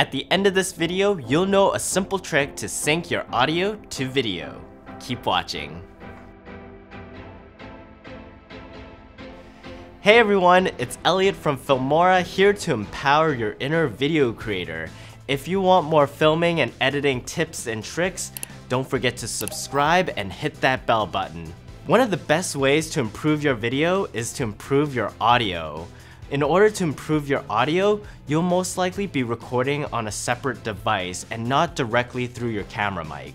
At the end of this video, you'll know a simple trick to sync your audio to video. Keep watching. Hey everyone, it's Elliot from Filmora here to empower your inner video creator. If you want more filming and editing tips and tricks, don't forget to subscribe and hit that bell button. One of the best ways to improve your video is to improve your audio. In order to improve your audio, you'll most likely be recording on a separate device and not directly through your camera mic.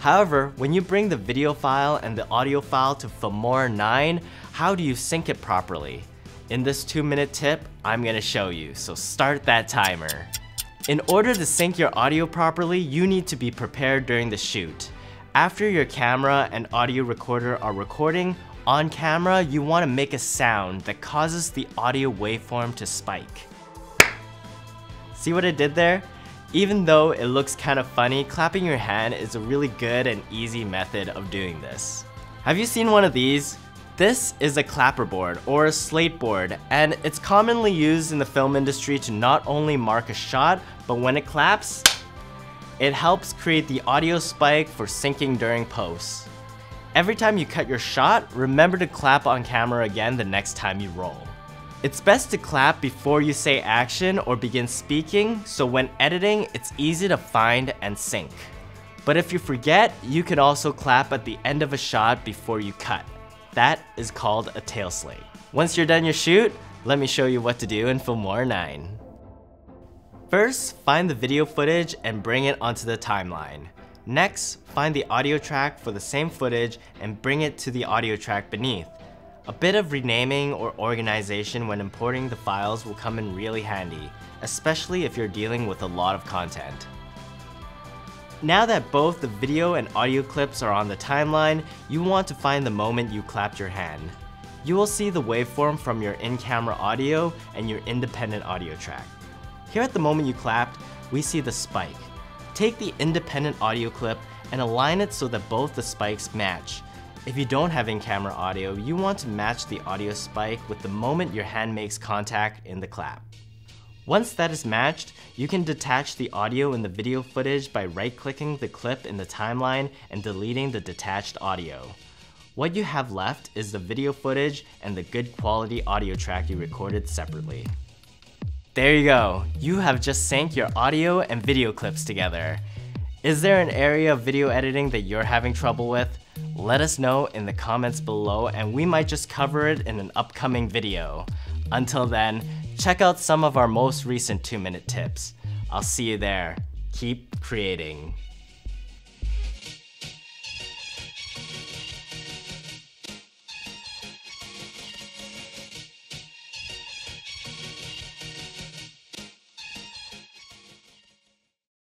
However, when you bring the video file and the audio file to Filmora 9, how do you sync it properly? In this 2 minute tip, I'm gonna show you, so start that timer. In order to sync your audio properly, you need to be prepared during the shoot. After your camera and audio recorder are recording, on camera, you want to make a sound that causes the audio waveform to spike. See what I did there? Even though it looks kind of funny, clapping your hand is a really good and easy method of doing this. Have you seen one of these? This is a clapperboard or a slate board and it's commonly used in the film industry to not only mark a shot, but when it claps, it helps create the audio spike for syncing during post. Every time you cut your shot, remember to clap on camera again the next time you roll. It's best to clap before you say action or begin speaking, so when editing, it's easy to find and sync. But if you forget, you can also clap at the end of a shot before you cut. That is called a tail slate. Once you're done your shoot, let me show you what to do in Filmora 9. First, find the video footage and bring it onto the timeline. Next, find the audio track for the same footage and bring it to the audio track beneath. A bit of renaming or organization when importing the files will come in really handy, especially if you're dealing with a lot of content. Now that both the video and audio clips are on the timeline, you want to find the moment you clapped your hand. You will see the waveform from your in-camera audio and your independent audio track. Here at the moment you clapped, we see the spike. Take the independent audio clip and align it so that both the spikes match. If you don't have in-camera audio, you want to match the audio spike with the moment your hand makes contact in the clap. Once that is matched, you can detach the audio in the video footage by right-clicking the clip in the timeline and deleting the detached audio. What you have left is the video footage and the good quality audio track you recorded separately. There you go. You have just synced your audio and video clips together. Is there an area of video editing that you're having trouble with? Let us know in the comments below and we might just cover it in an upcoming video. Until then, check out some of our most recent 2 minute tips. I'll see you there. Keep creating.